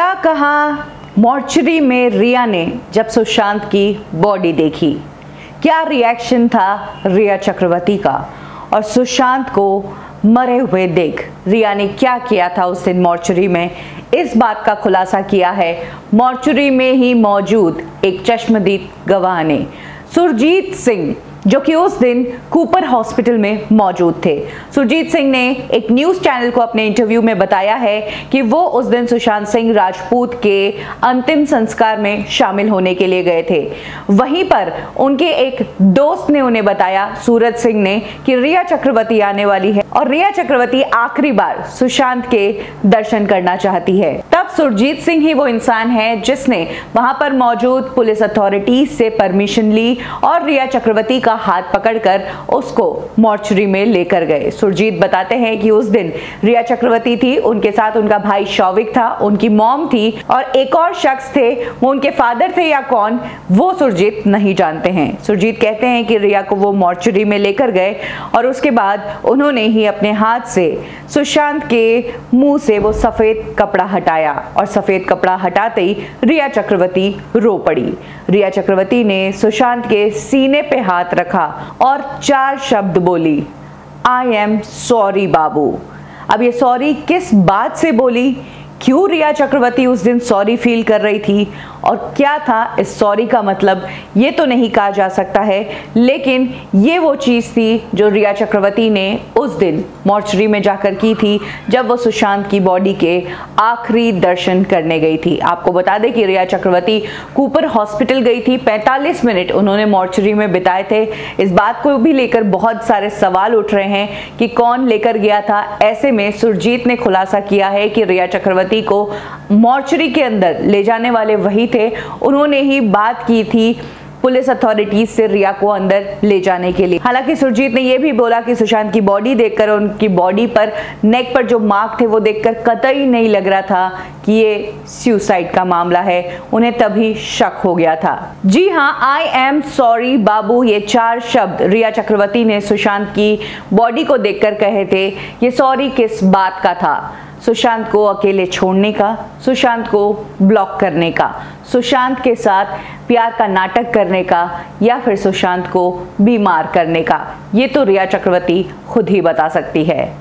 क्या कहा मॉर्चरी में रिया ने जब सुशांत की बॉडी देखी? क्या रिएक्शन था रिया चक्रवर्ती का? और सुशांत को मरे हुए देख रिया ने क्या किया था उस दिन मॉर्चरी में? इस बात का खुलासा किया है। मॉर्चरी में ही मौजूद एक चश्मदीद गवाह ने, सुरजीत सिंह जो कि उस दिन कूपर हॉस्पिटल में मौजूद थे। सुरजीत सिंह ने एक न्यूज़ चैनल को अपने इंटरव्यू में बताया है कि वो उस दिन सुशांत सिंह राजपूत के अंतिम संस्कार में शामिल होने के लिए गए थे। वहीं पर उनके एक दोस्त ने उन्हें बताया, सूरज सिंह ने, कि रिया चक्रवर्ती आने वाली है और रिया चक्रवर्ती आखिरी बार सुशांत के दर्शन करना चाहती है। सुरजीत सिंह ही वो इंसान है जिसने वहाँ पर मौजूद पुलिस अथॉरिटीज से परमिशन ली और रिया चक्रवर्ती का हाथ पकड़कर उसको मॉर्चरी में लेकर गए। सुरजीत बताते हैं कि उस दिन रिया चक्रवर्ती थी, उनके साथ उनका भाई शौविक था, उनकी मॉम थी और एक और शख्स थे, वो उनके फादर थे या कौन, वो सुरजीत नहीं जानते हैं। सुरजीत कहते हैं कि रिया को वो मॉर्चरी में लेकर गए और उसके बाद उन्होंने ही अपने हाथ से सुशांत के मुँह से वो सफ़ेद कपड़ा हटाया। और सफ़ेद कपड़ा हटाते ही रिया चक्रवर्ती रो पड़ी। रिया चक्रवर्ती ने सुशांत के सीने पे हाथ रखा और चार शब्द बोली आई एम सॉरी बाबू। अब ये सॉरी किस बात से बोली? क्यों रिया चक्रवर्ती उस दिन सॉरी फील कर रही थी? और क्या था इस सॉरी का मतलब? ये तो नहीं कहा जा सकता है, लेकिन ये वो चीज़ थी जो रिया चक्रवर्ती ने उस दिन मॉर्चरी में जाकर की थी, जब वो सुशांत की बॉडी के आखिरी दर्शन करने गई थी। आपको बता दें कि रिया चक्रवर्ती कूपर हॉस्पिटल गई थी 45 मिनट उन्होंने मॉर्चरी में बिताए थे। इस बात को भी लेकर बहुत सारे सवाल उठ रहे हैं कि कौन लेकर गया था। ऐसे में सुरजीत ने खुलासा किया है कि रिया चक्रवर्ती को मॉर्चरी के अंदर ले जाने वाले वही थे। उन्होंने ही बात की थी पुलिस अथॉरिटीज से रिया को अंदर ले जाने के लिए। हालाँकि सुरजीत ने यह भी बोला कि सुशांत की बॉडी देखकर उनकी बॉडी पर नेक पर जो मार्क थे वो देखकर कतई नहीं लग रहा था कि ये सुसाइड का मामला है। उन्हें तभी शक हो गया था। जी हाँ आई एम सॉरी बाबू, ये चार शब्द रिया चक्रवर्ती ने सुशांत की बॉडी को देखकर कहे थे। ये सॉरी किस बात का था? सुशांत को अकेले छोड़ने का, सुशांत को ब्लॉक करने का, सुशांत के साथ प्यार का नाटक करने का, या फिर सुशांत को बीमार करने का। ये तो रिया चक्रवर्ती खुद ही बता सकती है।